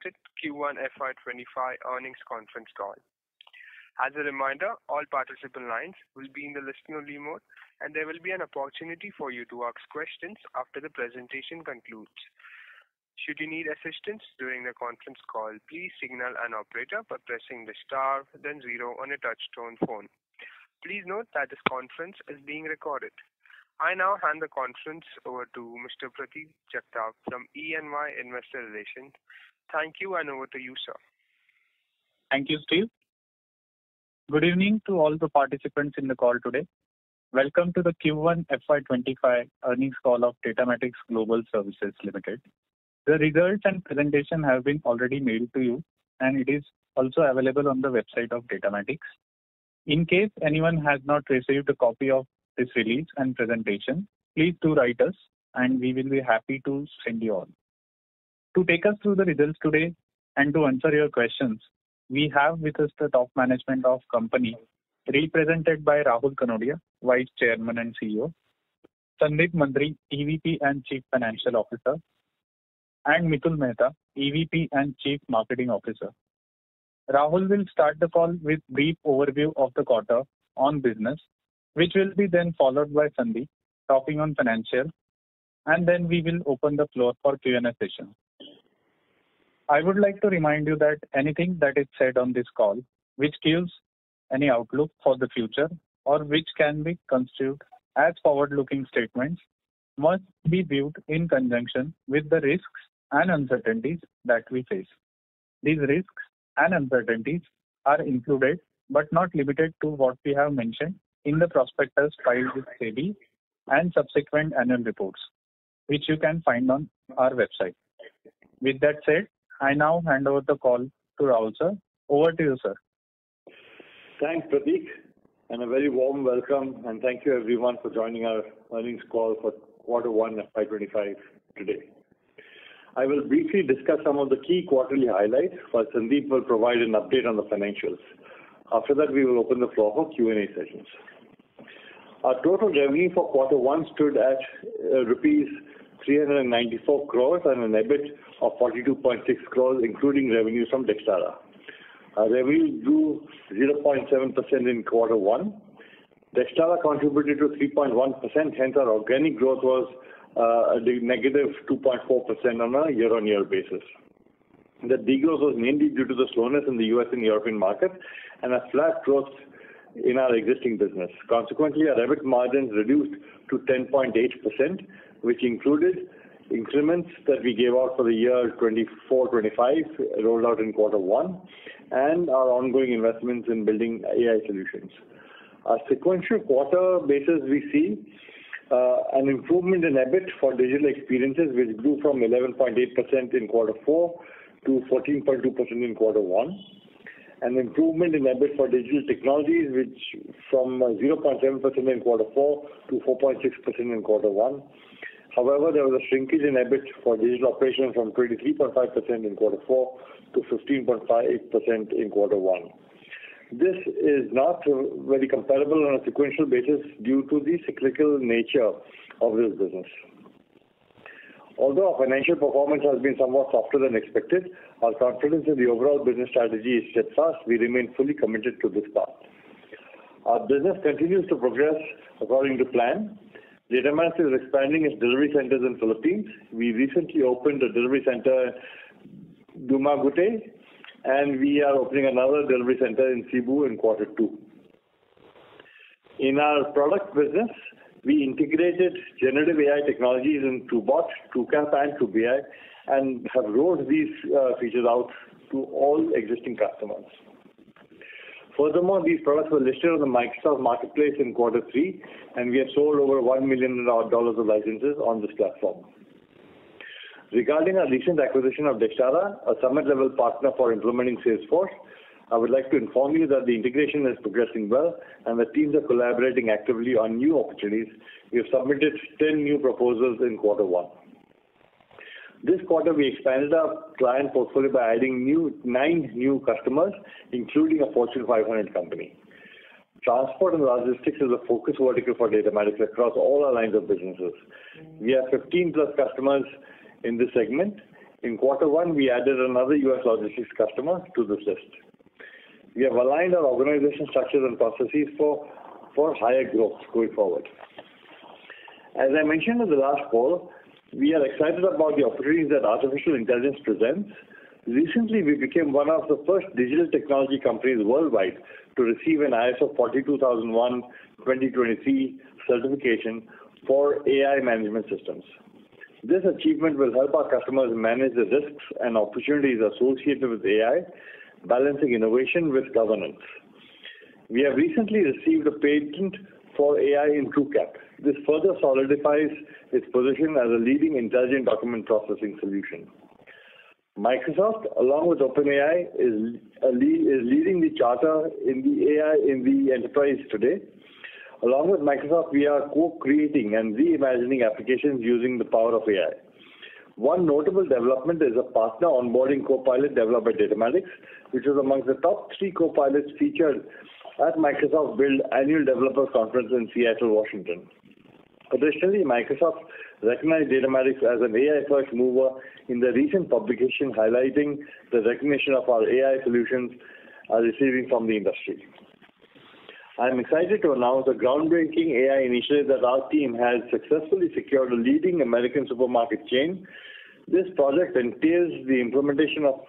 Limited Q1 FY 2025 earnings conference call. As a reminder, all participant lines will be in the listen-only mode, and there will be an opportunity for you to ask questions after the presentation concludes. Should you need assistance during the conference call, please signal an operator by pressing the star then zero on a touch-tone phone. Please note that this conference is being recorded. I now hand the conference over to Mr. Pratik Jagtap from EY Investor Relations. Thank you, and over to you, sir. Thank you, Steve. Good evening to all the participants in the call today. Welcome to the Q1 FY25 earnings call of Datamatics Global Services Limited. The results and presentation have been already mailed to you, and it is also available on the website of Datamatics. In case anyone has not received a copy of this release and presentation, please do write us, and we will be happy to send you all. To take us through the results today and to answer your questions, we have with us the top management of company, represented by Rahul Kanodia, Vice Chairman and CEO, Sandeep Mantri, EVP and Chief Financial Officer, and Mitul Mehta, EVP and Chief Marketing Officer. Rahul will start the call with brief overview of the quarter on business, which will be then followed by Sandeep talking on financial, and then we will open the floor for Q&A session. I would like to remind you that anything that is said on this call, which gives any outlook for the future or which can be construed as forward-looking statements, must be viewed in conjunction with the risks and uncertainties that we face. These risks and uncertainties are included, but not limited to, what we have mentioned in the prospectus filed with SEBI and subsequent annual reports, which you can find on our website. With that said, I now hand over the call to Rahul, sir. Over to you, sir. Thanks, Pratik, and a very warm welcome, and thank you everyone for joining our earnings call for quarter one FY 25 today. I will briefly discuss some of the key quarterly highlights, while Sandeep will provide an update on the financials. After that, we will open the floor for Q&A sessions. Our total revenue for quarter one stood at uh, rupees 394 crores and an EBIT of 42.6 crores, including revenues from Dextara. Our revenue grew 0.7% in quarter one. Dextara contributed to 3.1%, hence our organic growth was uh, a negative 2.4% on a year-on-year basis. The degrowth was mainly due to the slowness in the U.S. and European market and a flat growth in our existing business. Consequently, our EBIT margins reduced to 10.8%, which included increments that we gave out for the year 2024-2025, rolled out in quarter one, and our ongoing investments in building AI solutions. Our sequential quarter basis, we see uh, an improvement in EBIT for digital experiences, which grew from 11.8% in quarter four to 14.2% in quarter one. An improvement in EBIT for digital technologies, which from uh, 0.7% in quarter four to 4.6% in quarter one. However, there was a shrinkage in EBIT for digital operations from 23.5% in quarter four to 15.5% in quarter one. This is not very comparable on a sequential basis due to the cyclical nature of this business. Although our financial performance has been somewhat softer than expected, our confidence in the overall business strategy is steadfast. We remain fully committed to this path. Our business continues to progress according to plan. Datamatics is expanding its delivery centers in Philippines. We recently opened a delivery center, in Dumaguete, and we are opening another delivery center in Cebu in quarter two. In our product business, we integrated generative AI technologies in TruBot, TruCap, and TruBI, and have rolled these uh, features out to all existing customers. Furthermore, these products were listed on the Microsoft Marketplace in quarter three, and we have sold over $1 million of licenses on this platform. Regarding our recent acquisition of Dextara, a summit-level partner for implementing Salesforce, I would like to inform you that the integration is progressing well, and the teams are collaborating actively on new opportunities. We have submitted 10 new proposals in quarter one. This quarter, we expanded our client portfolio by adding nine new customers, including a Fortune 500 company. Transport and logistics is a focus vertical for Datamatics across all our lines of businesses. Mm-hmm. We have 15+ customers in this segment, In quarter one, we added another U.S. logistics customer to this list. We have aligned our organization structures and processes for higher growth going forward. As I mentioned in the last call, we are excited about the opportunities that artificial intelligence presents. Recently, we became one of the first digital technology companies worldwide to receive an ISO 42001:2023 certification for AI management systems. This achievement will help our customers manage the risks and opportunities associated with AI, balancing innovation with governance. We have recently received a patent for AI in TruCap. This further solidifies its position as a leading intelligent document processing solution. Microsoft, along with OpenAI, is leading the charter in the AI in the enterprise today. Along with Microsoft, we are co-creating and reimagining applications using the power of AI. One notable development is a partner onboarding copilot developed by Datamatics, which is amongst the top three copilots featured at Microsoft Build Annual Developer Conference in Seattle, Washington. Additionally, Microsoft recognized Datamatics as an AI-first mover in the recent publication, highlighting the recognition of our AI solutions are receiving from the industry. I'm excited to announce a groundbreaking AI initiative that our team has successfully secured a leading American supermarket chain. This project entails the implementation of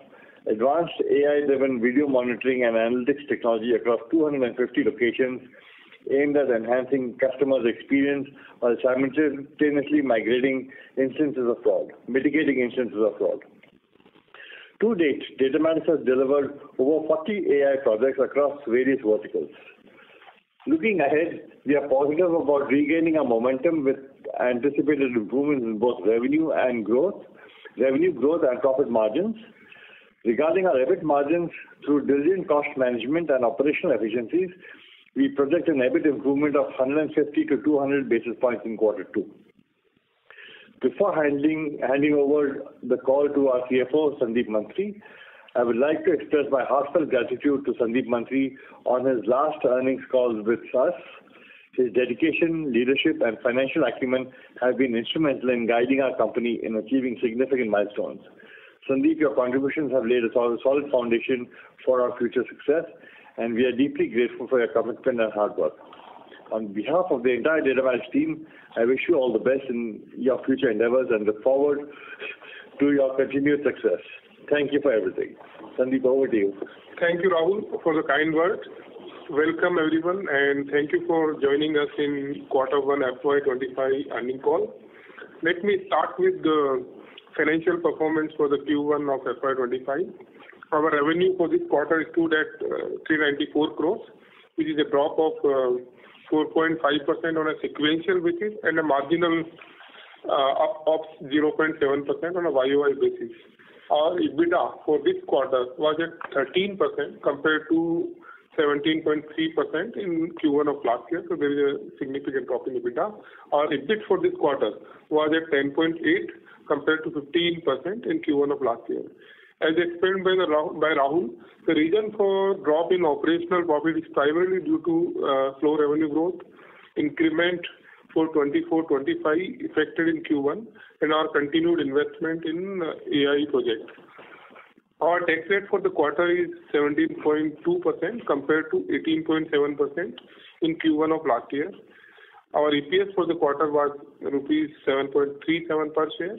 advanced AI-driven video monitoring and analytics technology across 250 locations, aimed at enhancing customers' experience while simultaneously migrating instances of fraud, mitigating instances of fraud. To date, Datamatics has delivered over 40 AI projects across various verticals. Looking ahead, we are positive about regaining our momentum with anticipated improvements in both revenue and growth, revenue growth and profit margins. Regarding our EBIT margins, through diligent cost management and operational efficiencies, we project an EBIT improvement of 150 to 200 basis points in quarter two. Before handing handing over the call to our CFO, Sandeep Mantri, I would like to express my heartfelt gratitude to Sandeep Mantri on his last earnings call with us. His dedication, leadership, and financial acumen have been instrumental in guiding our company in achieving significant milestones. Sandeep, your contributions have laid a solid foundation for our future success, and we are deeply grateful for your commitment and hard work. On behalf of the entire Datamatics team, I wish you all the best in your future endeavors and look forward to your continued success. Thank you for everything. Sandeep, over to you. Thank you, Rahul, for the kind words. Welcome, everyone, and thank you for joining us in quarter one FY 2025 earnings call. Let me start with the financial performance for the Q1 of FY 2025. Our revenue for this quarter stood at uh, 394 crores, which is a drop of uh, 4.5% on a sequential basis and a marginal uh, up of 0.7% on a YOY basis. Our EBITDA for this quarter was at 13% compared to 17.3% in Q1 of last year, so there is a significant drop in EBITDA. Our EBIT for this quarter was at 10.8% compared to 15% in Q1 of last year. As explained by Rahul, the reason for drop in operational profit is primarily due to uh, slow revenue growth, increment for 2024-2025 affected in Q1, and our continued investment in uh, AI projects. Our tax rate for the quarter is 17.2% compared to 18.7% in Q1 of last year. Our EPS for the quarter was rupees 7.37 per share,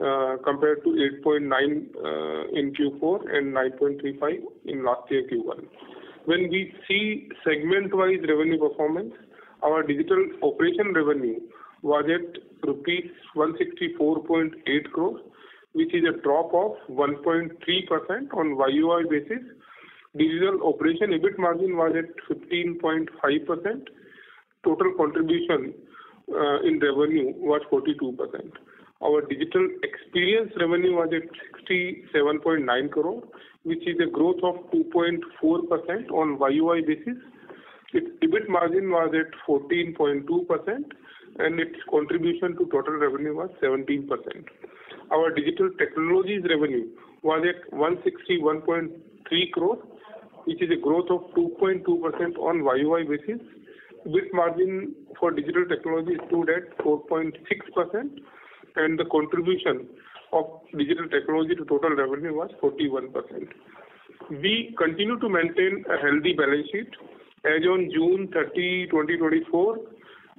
uh, compared to 8.9 uh, in Q4 and 9.35 in last year Q1. When we see segment-wise revenue performance, our digital operation revenue was at rupees 164.8 crore, which is a drop of 1.3% on YOY basis. Digital operation EBIT margin was at 15.5%. Total contribution uh, in revenue was 42%. Our digital experience revenue was at 67.9 crore, which is a growth of 2.4% on YOY basis. Its EBIT margin was at 14.2%, and its contribution to total revenue was 17%. Our digital technologies revenue was at 161.3 crore, which is a growth of 2.2% on YOY basis. EBIT margin for digital technology stood at 4.6%, and the contribution of digital technology to total revenue was 41%. We continue to maintain a healthy balance sheet. As on June 30, 2024,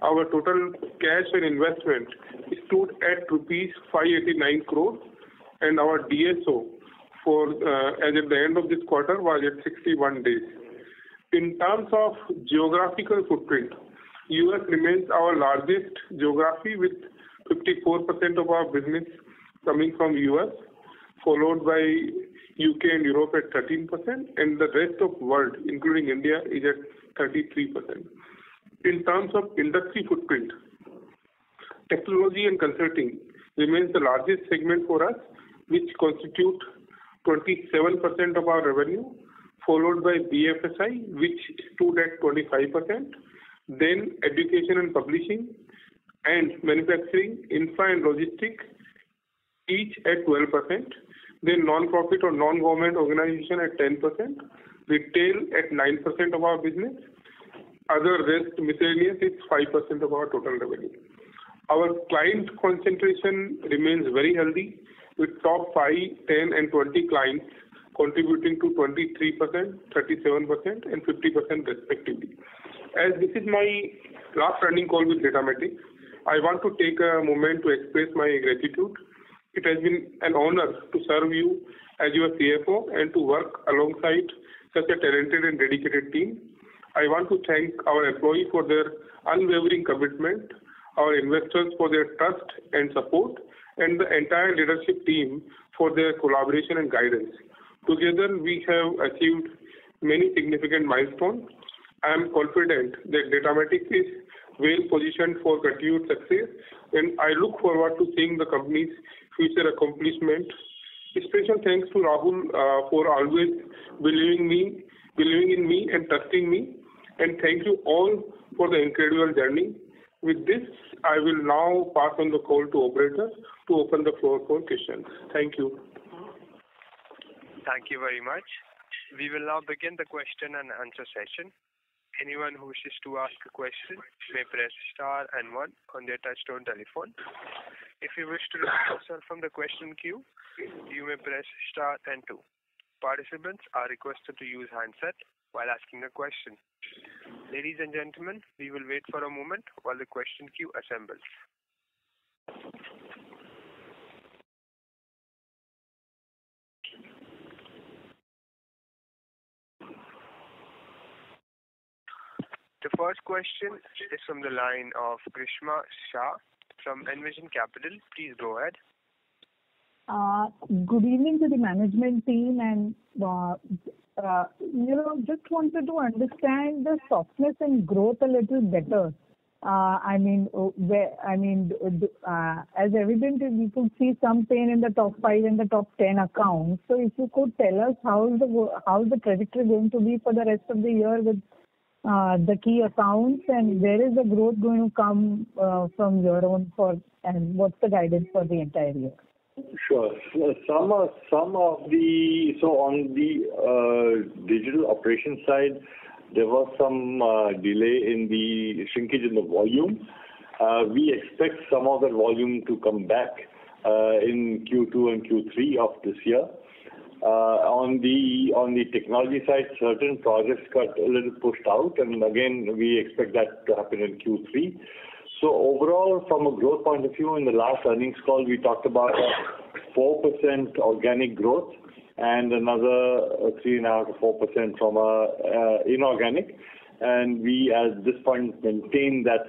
our total cash and investment stood at rupees 589 crore, and our DSO for uh, as at the end of this quarter was at 61 days. In terms of geographical footprint, U.S. remains our largest geography, with 54% of our business coming from U.S., followed by U.K. and Europe at 13%, and the rest of world, including India, is at 33%. In terms of industry footprint, technology and consulting remains the largest segment for us, which constitute 27% of our revenue, followed by BFSI, which stood at 25%, then education and publishing, and manufacturing, infra and logistics, each at 12%, then non-profit or non-government organization at 10%, retail at 9% of our business. Other rest miscellaneous is 5% of our total revenue. Our client concentration remains very healthy, with top 5, 10, and 20 clients contributing to 23%, 37%, and 50% respectively. As this is my last earnings call with Datamatics, I want to take a moment to express my gratitude. It has been an honor to serve you as your CFO and to work alongside such a talented and dedicated team. I want to thank our employees for their unwavering commitment, our investors for their trust and support, and the entire leadership team for their collaboration and guidance. Together, we have achieved many significant milestones. I am confident that Datamatic is well positioned for continued success, and I look forward to seeing the company's future accomplishments. Special thanks to Rahul uh, for always believing me, believing in me and trusting me, and thank you all for the incredible journey. With this, I will now pass on the call to operator to open the floor for questions. Thank you. Thank you very much. We will now begin the question and answer session. Anyone who wishes to ask a question may press star and one on their touchtone telephone. If you wish to remove yourself from the question queue, you may press star and two. Participants are requested to use handset while asking a question. Ladies and gentlemen, we will wait for a moment while the question queue assembles. The first question is from the line of Grishma Shah from Envision Capital. Please go ahead. Uh, good evening to the management team, and, uh, uh, you know, just wanted to understand the softness and growth a little better. I mean, as evident, we could see some pain in the top five and the top 10 accounts. So if you could tell us how is the trajectory going to be for the rest of the year with Uh, the key accounts, and where is the growth going to come uh, from your own for, and what's the guidance for the entire year? Sure. Some of the... So on the uh, digital operation side, there was some delay in the shrinkage in the volume. We expect some of that volume to come back in Q2 and Q3 of this year. Uh, on the on the technology side, certain projects got a little pushed out, and again, we expect that to happen in Q3. So overall, from a growth point of view, in the last earnings call, we talked about a 4% organic growth and another uh, 3.5%-4% from uh, inorganic. And we, at this point, maintain that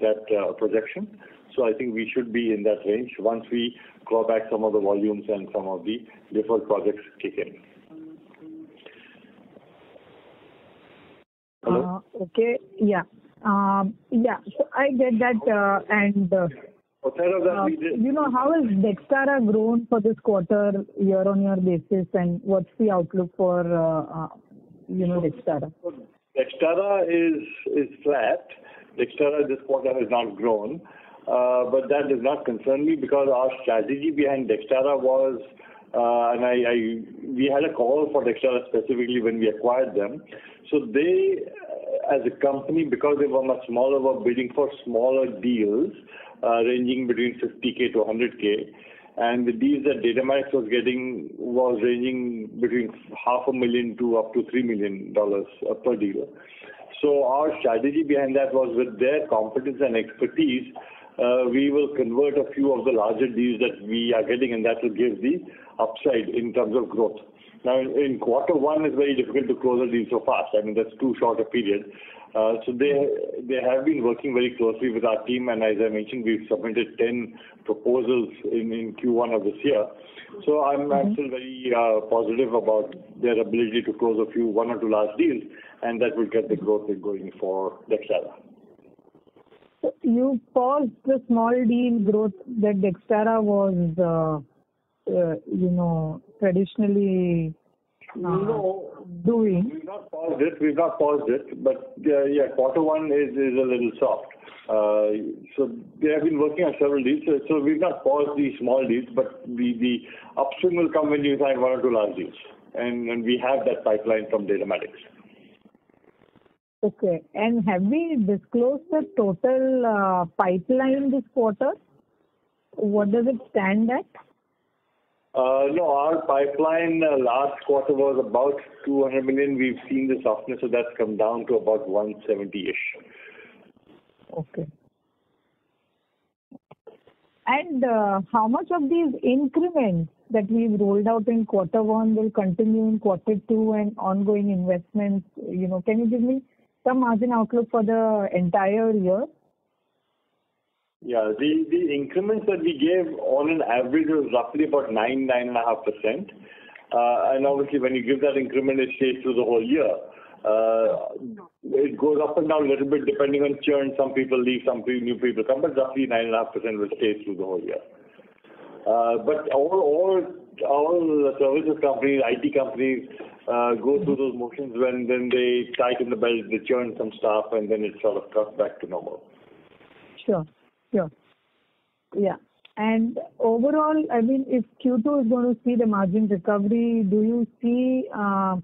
that projection. So I think we should be in that range once we claw back some of the volumes and some of the deferred projects kick in. Hello? Uh, okay. Yeah. Um, yeah, so I get that, uh, and, uh, oh, Outside of that, we did- You know, how has Dextara grown for this quarter, year-on-year basis, and what's the outlook for, you know, Dextara? Dextara is flat. Dextara this quarter has not grown, Uh, but that does not concern me because our strategy behind Dextara was, uh, and we had a call for Dextara specifically when we acquired them. So they, uh, as a company, because they were much smaller, were bidding for smaller deals, ranging between $50K-$100K. and the deals that Datamatics was getting was ranging between half a million to up to $3 million per deal. So our strategy behind that was with their competence and expertise, uh, we will convert a few of the larger deals that we are getting, and that will give the upside in terms of growth. Now, in quarter one, it's very difficult to close a deal so fast. I mean, that's too short a period. Uh, so they they have been working very closely with our team, and as I mentioned, we've submitted 10 proposals in, in Q1 of this year. So I'm, mm-hmm. Still very uh, positive about their ability to close a few, one or two large deals, and that will get the growth going for Dextara. You paused the small deal growth that Dextara was, uh, uh, you know, traditionally no, doing? We've not paused it. We've not paused it, but uh, yeah, quarter one is is a little soft. Uh, so they have been working on several deals. So, so we've not paused the small deals, but the the upswing will come when you sign one or two large deals, and and we have that pipeline from Datamatics. Okay. And have we disclosed the total uh, pipeline this quarter? What does it stand at? Uh, no, our pipeline uh, last quarter was about 200 million. We've seen the softness, so that's come down to about 170-ish. Okay. And uh, how much of these increments that we've rolled out in quarter one will continue in quarter two and ongoing investments? You know, can you give me some margin outlook for the entire year? Yeah. The the increments that we gave on an average was roughly about 9%-9.5%. Uh, and Obviously, when you give that increment, it stays through the whole year. Uh, it goes up and down a little bit depending on churn. Some people leave, some new people come, but roughly 9.5% will stay through the whole year. Uh, but All all services companies, IT companies, go through those motions when then they tighten the belt, they churn some stuff, and then it sort of comes back to normal. Sure. Sure. Yeah. And overall, I mean, if Q2 is going to see the margin recovery, do you see, uh,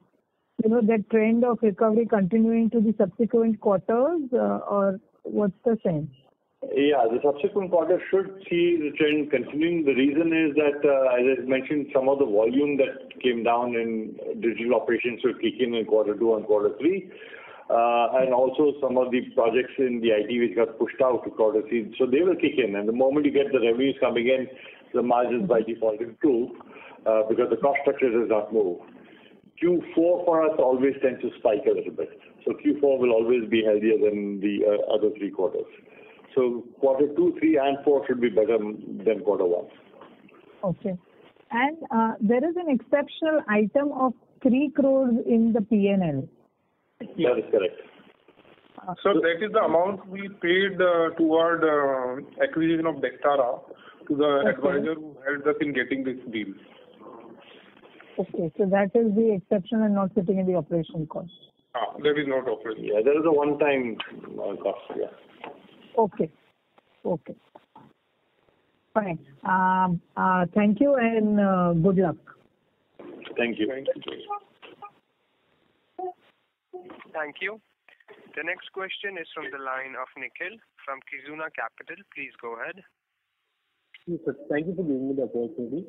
you know, that trend of recovery continuing to the subsequent quarters, uh, or what's the sense? Yeah, the subsequent quarter should see the trend continuing. The reason is that, uh, as I mentioned, some of the volume that came down in digital operations will kick in in quarter two and quarter three. Uh, and also some of the projects in the IT which got pushed out to quarter three. So they will kick in. And the moment you get the revenues coming in, the margins by default improve because the cost structure does not move. Q4 for us always tends to spike a little bit. So Q4 will always be healthier than the uh, other three quarters. So quarter two, three, and four should be better than quarter one. Okay. And uh, there is an exceptional item of 3 crores in the P&L. That is correct. So that is the amount we paid uh, toward uh, acquisition of Dextara to the advisor who helped us in getting this deal. Okay, so that is the exception and not sitting in the operational cost. Ah, that is not operational. Yeah, there is a one-time uh, cost. Yeah. Okay. Okay. Fine. Um, uh, thank you and uh, good luck. Thank you. Thank you. Thank you. The next question is from the line of Nikhil from Kizuna Capital. Please go ahead. Yes, sir. Thank you for giving me the opportunity.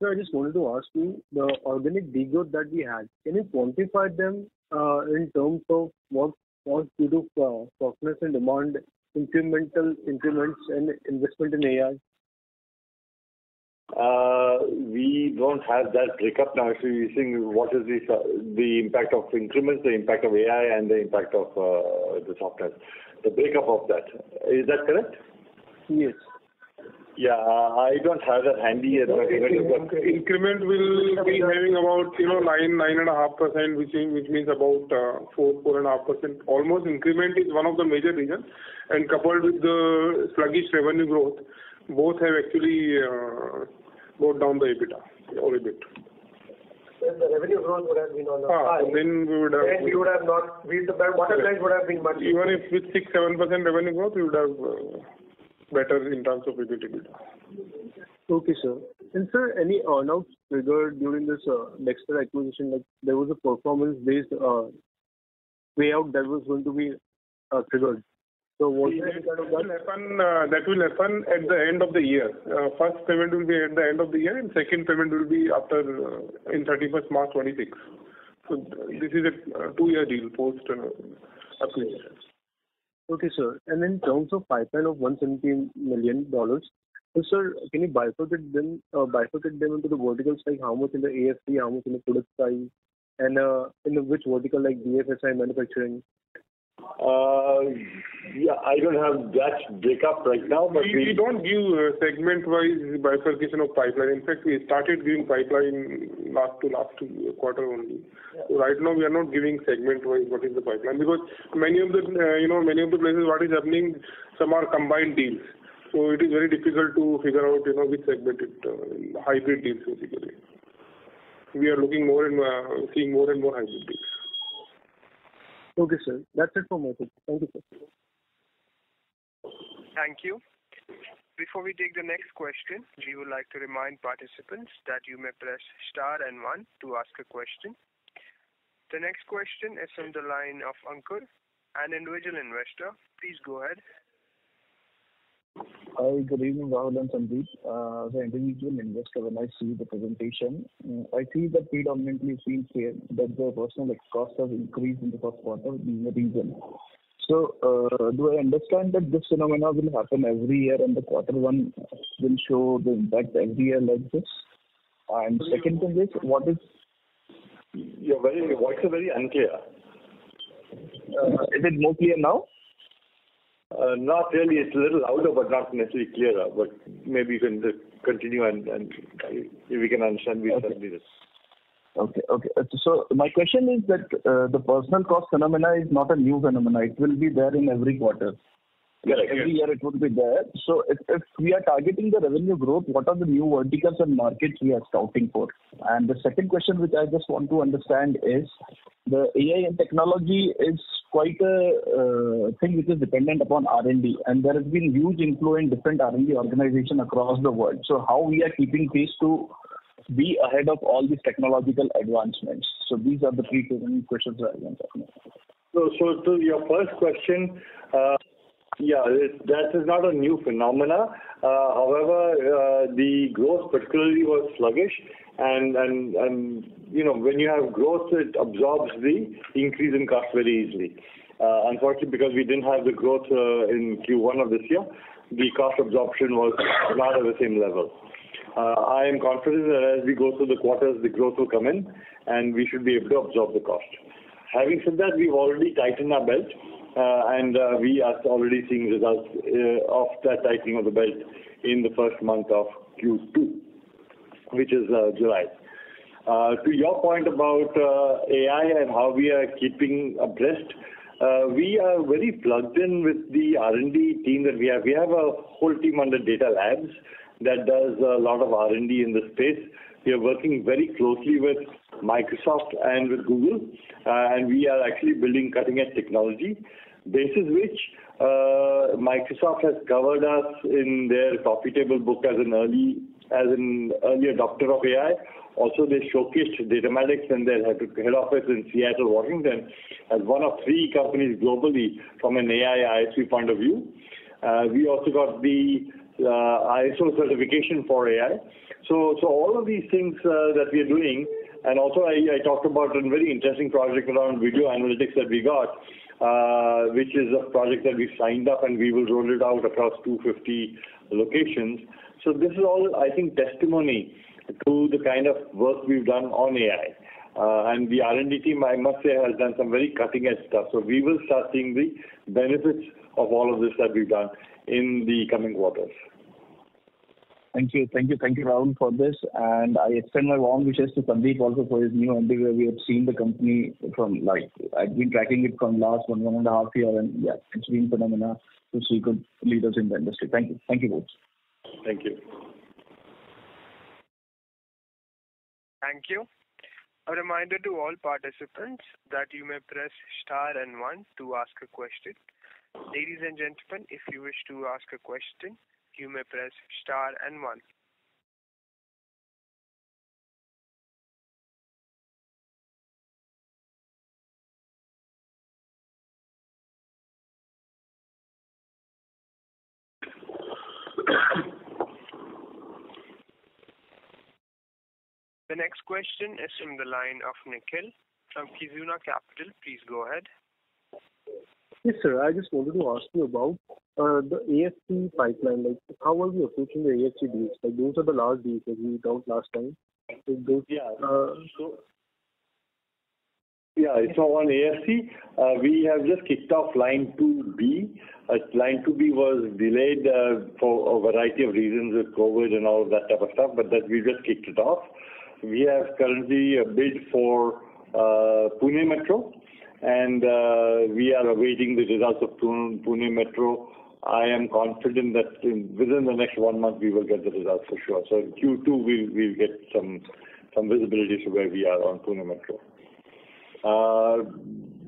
So I just wanted to ask you, the organic degrowth that we had, can you quantify them uh, in terms of what was due to uh, softness in demand, incremental increments, and investment in AI? Uh, we don't have that breakup now. So you're saying what is the the impact of increments, the impact of AI, and the impact of uh, the software. The breakup of that. Is that correct? Yes. Yeah, I don't have that handy yet. Increment will be having about, you know, 9%-9.5%, which which means about 4%-4.5%. Uh, Almost increment is one of the major reasons, and coupled with the sluggish revenue growth, both have actually brought down the EBITDA or EBIT. Then the revenue growth would have been on the ah, high. Then we would have. Then we would have not. We the bottom line would have been much. Even if with six seven percent revenue growth, we would have uh, better in terms of EBIT EBITDA. Okay, sir. And sir, any earn-outs triggered during this uh, Dexter acquisition? Like there was a performance-based uh, payout that was going to be uh, triggered. So was there That any kind of will that? happen, uh, that will happen at the end of the year. First payment will be at the end of the year, and second payment will be after, in 31st March 26. So this is a two-year deal post acquisition. Okay, sir. And in terms of pipeline of $170 million, so sir, can you bifurcate them, uh, bifurcate them into the verticals, like how much in the AFC, how much in the product side, and uh, in the which vertical, like BFSI, manufacturing? Uh, yeah, I don't have that breakup right now, but We we don't give uh, segment-wise bifurcation of pipeline. In fact, we started giving pipeline last to last quarter only. So Right now, we are not giving segment-wise what is the pipeline, because many of the, uh, you know, many of the places, what is happening, some are combined deals. So it is very difficult to figure out, you know, which segment it, uh, hybrid deals, basically. We are looking more and, uh, seeing more and more hybrid deals. Okay, sir. That's it from my side. Thank you, sir. Thank you. Before we take the next question, we would like to remind participants that you may press star and one to ask a question. The next question is from the line of Ankur, an individual investor. Please go ahead. Hi, good evening, Rahul and Sandeep. Uh, As an individual investor, when I see the presentation, mm, I see that predominantly it seems here that the personal costs have increased in the first quarter being a reason. So, uh, do I understand that this phenomena will happen every year and the quarter one will show the impact every year like this? And second thing is, what is, Your very, your voice is very unclear. uh, is it more clear now? Uh, Not really. It's a little louder, but not necessarily clearer. But maybe you can just continue and and if we can understand, we'll Okay. certainly this. Okay. Okay. Uh, So my question is that uh, the personal cost phenomena is not a new phenomena. It will be there in every quarter. Correct. Every year it would be there. So if, if we are targeting the revenue growth, what are the new verticals and markets we are scouting for? And the second question which I just want to understand is the AI and technology is quite a uh, thing which is dependent upon R&D and there has been huge inflow in different R&D organizations across the world. So how we are keeping pace to be ahead of all these technological advancements? So these are the three questions I want to ask. So, so to your first question, uh, yeah, that is not a new phenomena. Uh, However, uh, the growth particularly was sluggish, and and and you know, when you have growth, it absorbs the increase in cost very easily. Uh, Unfortunately, because we didn't have the growth in Q1 of this year, the cost absorption was not at the same level. I am confident that as we go through the quarters, the growth will come in, and we should be able to absorb the cost. Having said that, we've already tightened our belt, and uh, we are already seeing results uh, of that tightening of the belt in the first month of Q2, which is uh, July. Uh, To your point about uh, AI and how we are keeping abreast, uh, we are very plugged in with the R&D team that we have. We have a whole team under Data Labs that does a lot of R&D in the space. We are working very closely with Microsoft and with Google, uh, and we are actually building cutting-edge technology, basis which uh, Microsoft has covered us in their coffee table book as an early as an early adopter of AI. Also, they showcased Datamatics and their head head office in Seattle, Washington, as one of three companies globally from an AI ISV point of view. Uh, we also got the uh, ISO certification for AI. So, so all of these things uh, that we are doing, and also I, I talked about a very interesting project around video analytics that we got, uh, which is a project that we signed up and we will roll it out across 250 locations. So this is all, I think, testimony to the kind of work we've done on AI. Uh, and the R&D team, I must say, has done some very cutting-edge stuff. So we will start seeing the benefits of all of this that we've done in the coming quarters. Thank you. Thank you. Thank you, Rahul, for this. And I extend my warm wishes to Sandeep also for his new endeavor. We have seen the company from like, I've been tracking it from last one, one and a half year, and yeah, it's been phenomena to see good leaders in the industry. Thank you. Thank you both. Thank you. Thank you. A reminder to all participants that you may press star and one to ask a question. Ladies and gentlemen, if you wish to ask a question, you may press star and one. The next question is from the line of Nikhil from Kizuna Capital. Please go ahead. Yes, sir. I just wanted to ask you about the AFC pipeline. Like, how are we approaching the AFC deals? Like, those are the large deals that we talked last time. Those, Yeah. uh, So, yeah, on AFC, uh, we have just kicked off line 2B. Uh, Line 2B was delayed uh, for a variety of reasons with COVID and all of that type of stuff, but that we just kicked it off. We have currently a bid for uh, Pune Metro, and uh, we are awaiting the results of Pune Pune Metro. I am confident that in, within the next one month we will get the results for sure. So in Q2 we'll, get some some visibility to where we are on Pune Metro. Uh,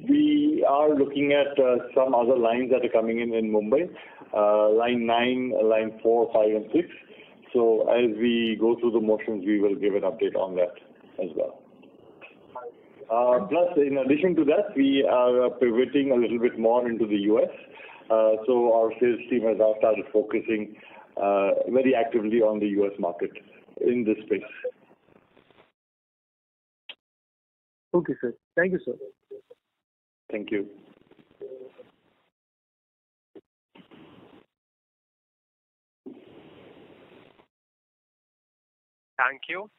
we are looking at uh, some other lines that are coming in in Mumbai, uh, line 9, line 4, 5 and 6. So as we go through the motions, we will give an update on that as well. Plus, in addition to that, we are pivoting a little bit more into the U.S. Uh, So our sales team has now started focusing uh, very actively on the U.S. market in this space. okay, sir. Thank you, sir. Thank you. Thank you.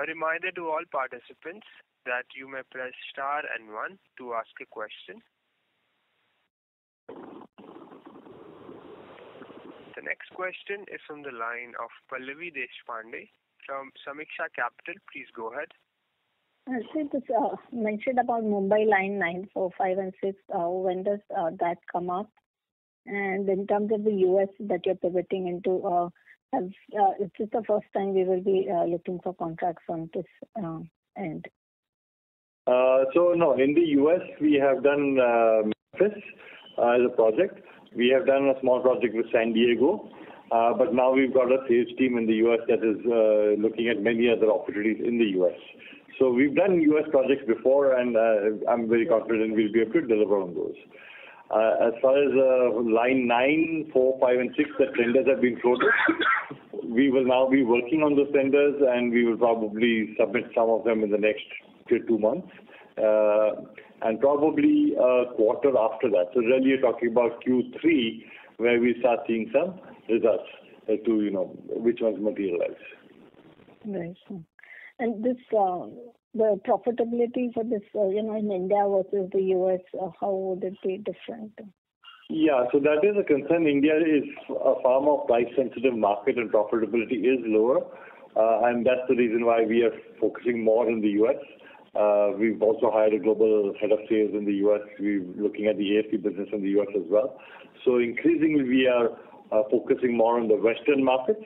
A reminder to all participants that you may press star and one to ask a question. The next question is from the line of Pallavi Deshpande from Sameeksha Capital. Please go ahead. Uh, So this uh, mentioned about Mumbai line 9, 4, 5, and 6. uh, When does uh, that come up? And in terms of the U.S. that you're pivoting into, uh, have, uh, is this the first time we will be uh, looking for contracts on this uh, end? Uh, So no, in the U.S., we have done uh, Memphis as a project. We have done a small project with San Diego, uh, but now we've got a sales team in the U.S. that is uh, looking at many other opportunities in the U.S. So we've done U.S. projects before, and uh, I'm very confident we'll be able to deliver on those. Uh, As far as uh, line 9, 4, 5, and 6, the tenders have been floated. We will now be working on those tenders, and we will probably submit some of them in the next two two months, uh, and probably a quarter after that. So really, you're talking about Q3, where we start seeing some results as to, you know, which ones materialize. Right. And this, uh, the profitability for this, uh, you know, in India versus the U.S., uh, how would it be different? Yeah, so that is a concern. India is a far more price-sensitive market, and profitability is lower. Uh, And that's the reason why we are focusing more in the U.S. Uh, We've also hired a global head of sales in the U.S. We're looking at the AFC business in the U.S. as well. So increasingly, we are uh, focusing more on the Western markets.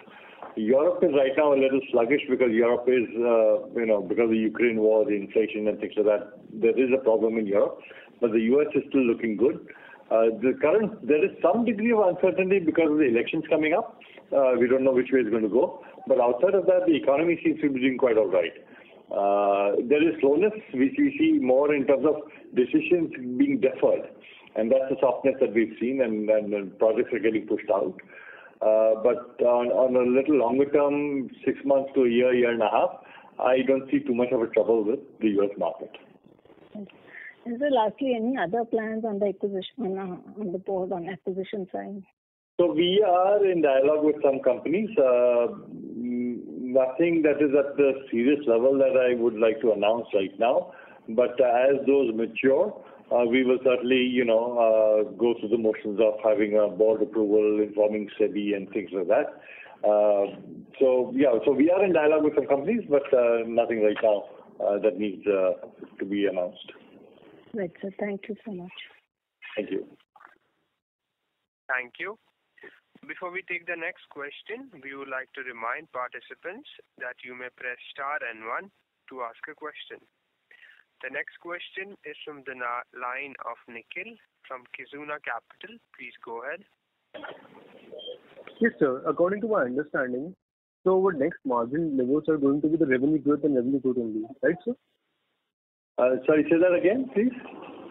Europe is right now a little sluggish because Europe is, uh, you know, because of the Ukraine war, the inflation and things like that, there is a problem in Europe, but the U.S. is still looking good. Uh, The current, there is some degree of uncertainty because of the elections coming up. Uh, We don't know which way it's going to go. But outside of that, the economy seems to be doing quite all right. Uh, There is slowness, which we see more in terms of decisions being deferred, and that's the softness that we've seen, and projects are getting pushed out. Uh, But on on a little longer term, six months to a year, year and a half, I don't see too much of a trouble with the U.S. market. And so lastly, any other plans on the acquisition, uh, on the board on acquisition side? So we are in dialogue with some companies. Nothing that is at the serious level that I would like to announce right now. But uh, as those mature, uh, we will certainly, you know, uh, go through the motions of having a board approval, informing SEBI and things like that. Uh, So yeah, so we are in dialogue with some companies, but uh, nothing right now uh, that needs uh, to be announced. Right, sir. Thank you so much. Thank you. Thank you. Before we take the next question, we would like to remind participants that you may press star and one to ask a question. The next question is from the na- line of Nikhil from Kizuna Capital. Please go ahead. Yes, sir. According to my understanding, so our next margin levels are going to be the revenue growth and revenue growth only, right, sir? Uh, Sorry, say that again, please.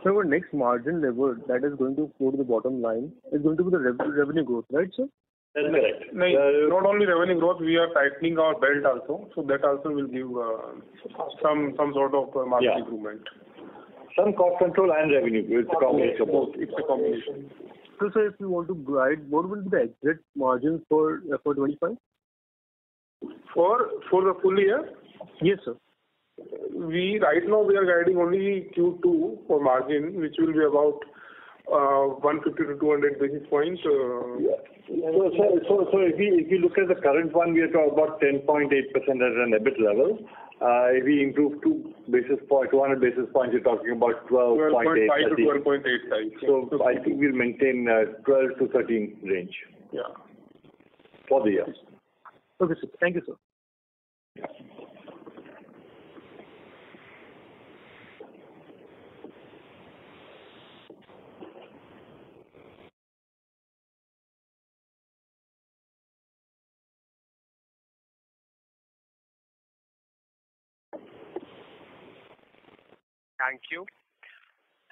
So our next margin level that is going to go to the bottom line is going to be the rev- revenue growth, right, sir? That's correct. No, Uh, not only revenue growth, we are tightening our belt also, so that also will give uh, some some sort of uh, margin Yeah. improvement. Some cost control and revenue. It's a combination both. It's a combination. So, sir, if you want to guide, what will be the exit margins for FY25? For for the full year, Yes, sir. We right now we are guiding only Q2 for margin, which will be about uh, 150 to 200 basis points. uh, So, so, so, so if you, if you look at the current one, we are talking about 10.8% at an EBIT level. Uh, If we improve 2 basis point, 200 basis points, you're talking about 12.8. 12.5 I to think. 12.85. So I think we'll maintain uh, 12 to 13 range Yeah. for the year. Okay, sir. Thank you, sir. Thank you.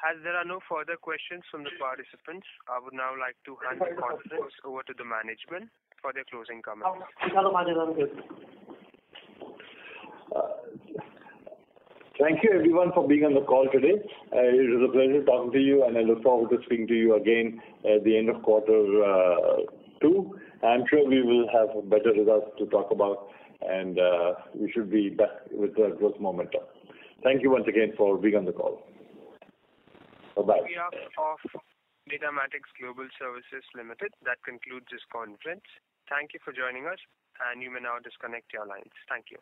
As there are no further questions from the participants, I would now like to hand the conference over to the management for their closing comments. Thank you everyone for being on the call today. Uh, It was a pleasure talking to you, and I look forward to speaking to you again at the end of quarter uh, two. I'm sure we will have better results to talk about, and uh, we should be back with the growth momentum. Thank you once again for being on the call. Bye-bye. On behalf of Datamatics Global Services Limited, that concludes this conference. Thank you for joining us, and you may now disconnect your lines. Thank you.